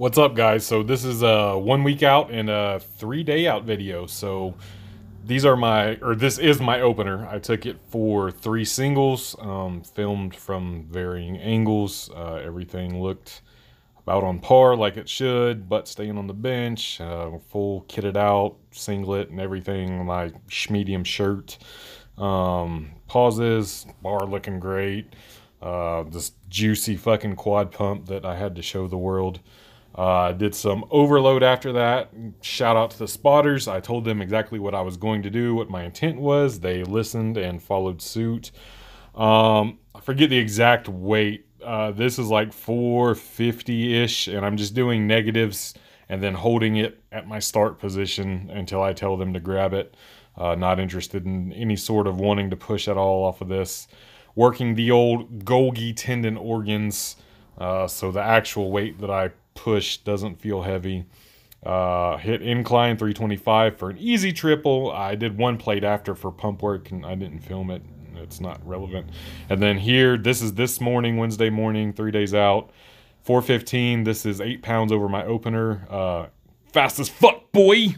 What's up, guys? So this is a one week out and a three day out video. So these are my, or this is my opener. I took it for three singles, um, filmed from varying angles. Uh, everything looked about on par like it should, but staying on the bench, uh, full kitted out, singlet and everything, my medium shirt. Um, pauses, bar looking great. Uh, this juicy fucking quad pump that I had to show the world. Uh, did some overload after that. Shout out to the spotters. I told them exactly what I was going to do, what my intent was. They listened and followed suit. Um, I forget the exact weight. Uh, this is like 450 ish, and I'm just doing negatives and then holding it at my start position until I tell them to grab it. Uh, not interested in any sort of wanting to push at all off of this. Working the old Golgi tendon organs. Uh, so the actual weight that I push doesn't feel heavy. Uh, hit incline 325 for an easy triple. I did one plate after for pump work and I didn't film it. It's not relevant. And then here, this is this morning, Wednesday morning, three days out. 415. This is eight pounds over my opener. Uh, fast as fuck, boy.